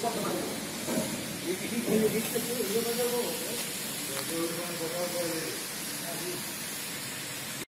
ये किसी को देख सकते हो ये मतलब वो